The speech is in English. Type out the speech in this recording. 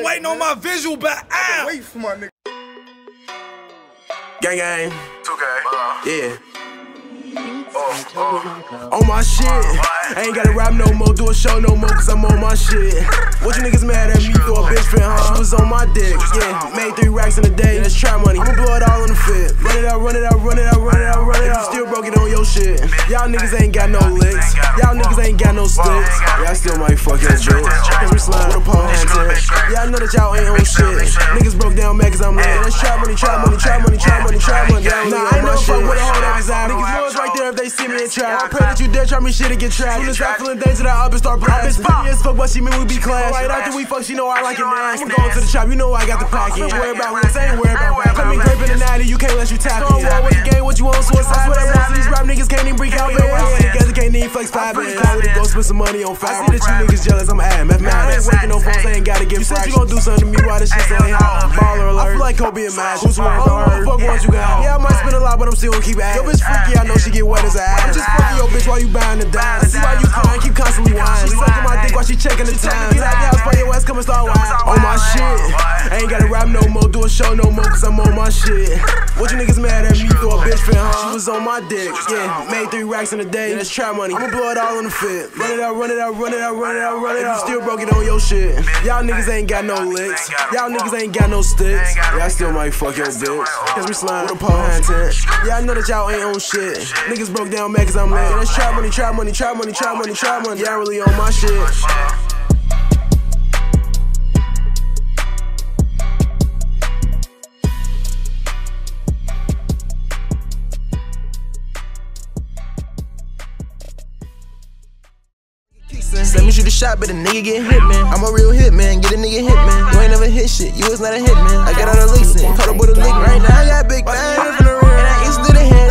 been waiting on my visual back. Ow! Wait for my nigga. Gang gang. 2K. Yeah. Oh, oh. On my shit. I ain't gotta rap no more, do a show no more, cause I'm on my shit. What you niggas mad at me for a bitch fit, huh? She was on my dick, yeah. Made three racks in a day, that's try money. I'ma blow it all in the fit. Run it out, run it out, run it out, run it out, run it out. Still broke it on your shit. Y'all niggas ain't got no licks. Y'all niggas ain't got no sticks. Yeah, I still might fuck your bitch. Cause we slime with a pole hand tip. Yeah, I know that y'all ain't on shit. Niggas broke down mad cause I'm lit. That's trap money, trap money, trap money, trap money, trap money. Nah, I ain't no fuck with a whole niggas out. Niggas know right there if they see me in trap. I pray that you dare try me shit and get trapped. Soon as I feeling danger, that up and start blasting. Bitch, as fuck, but she mean we be class. Right after we fuck, she know I like it nasty. I'm going to the shop, you know I got the packet. Ain't worried about this, ain't worried about rap. Come in grape in the 90, you can't let you tap it. War with the game, what you want, suicide. What I want, these rap niggas can't even break out. Together can't even flex five. Call it go spend some money on five. I see that you niggas jealous, I'm add mathematics. Working no phones, I ain't gotta give. You said you gon' do something to me, why this shit ain't hot? Baller alert. I feel like Kobe and Magic. Who's one? Oh, fuck ones you got. Yeah, I might spend a lot, but I'm still gonna keep adding. Yo, bitch freaky, I know she get wet as a ass. I'm just fucking your bitch while you buying the dime. See why you crying, keep constantly whining. She sucking my dick while she checking the time. Get out the house, by your ass, come and start oh, whining. On my shit. I ain't gotta rap no more, do a show no more, cause I'm on my shit. What you on my dick, yeah. Made three racks in a day, that's trap money. I'ma blow it all in the fit. Run it out, run it out, run it out, run it out, run it out. You Still broke it on your shit. Y'all niggas ain't got no licks. Y'all niggas ain't got no sticks. Yeah, I still might fuck your bitch. Cause we slime with a pole hand tent. Yeah, I know that y'all ain't on shit. Niggas broke down mad cause I'm lit. That's trap money, trap money, trap money, trap money, trap money. Y'all really on my shit. Let me shoot a shot, but a nigga get hit, man. I'm a real hit, man. Get a nigga hit, man. You ain't never hit shit. You was not a hit, man. I got all the licks in. Caught up with a lick right now. I got big bang from the rear. And I to the.